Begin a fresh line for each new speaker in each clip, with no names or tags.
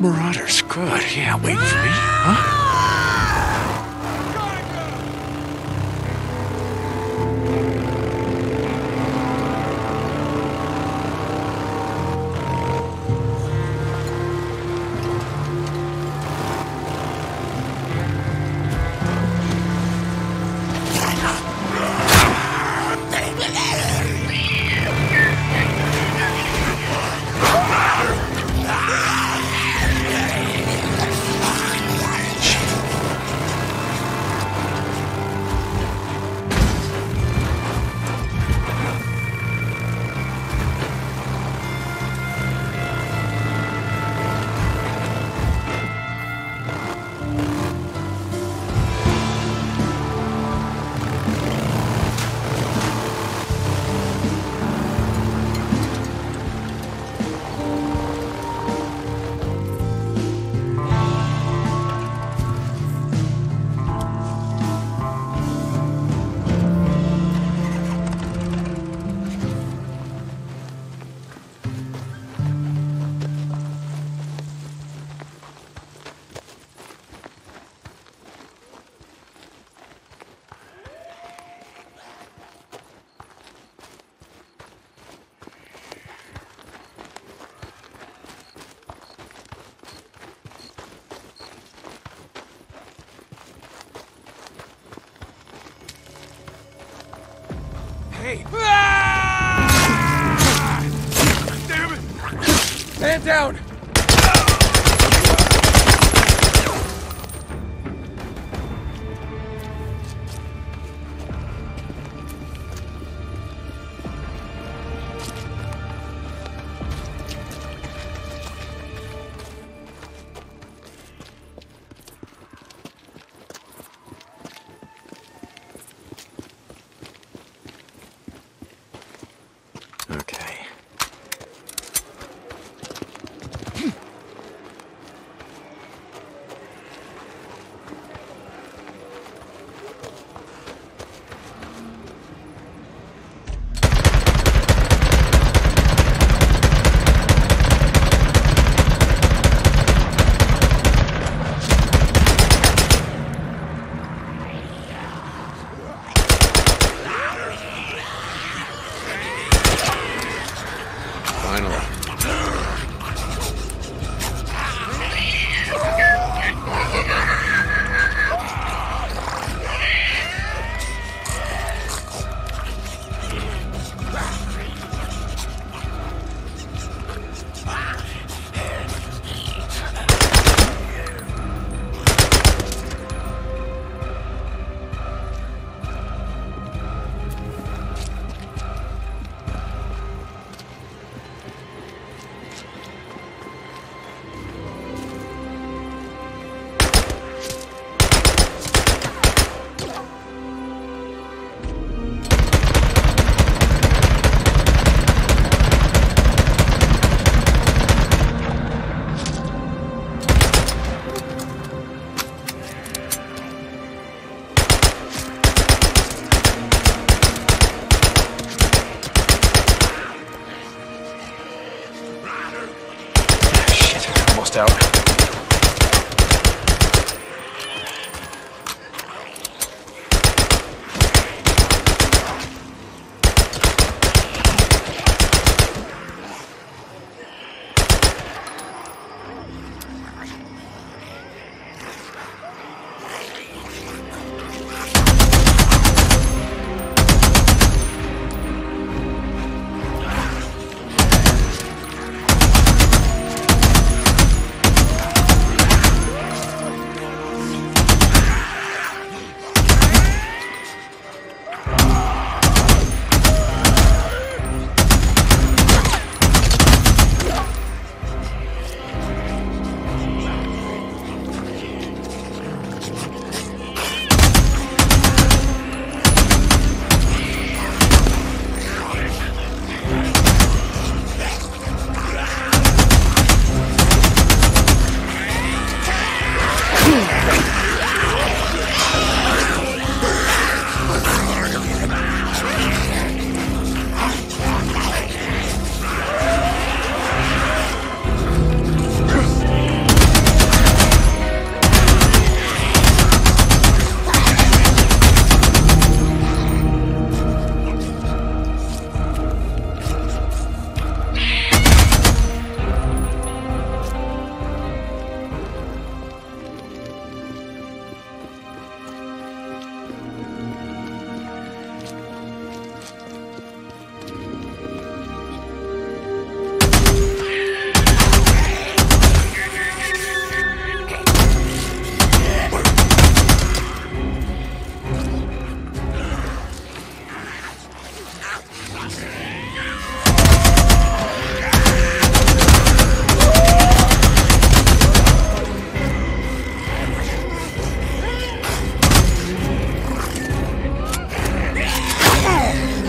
Marauders, good. Yeah, wait for me. Huh? Hey! Ah! Damn it! Man down!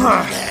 Huh.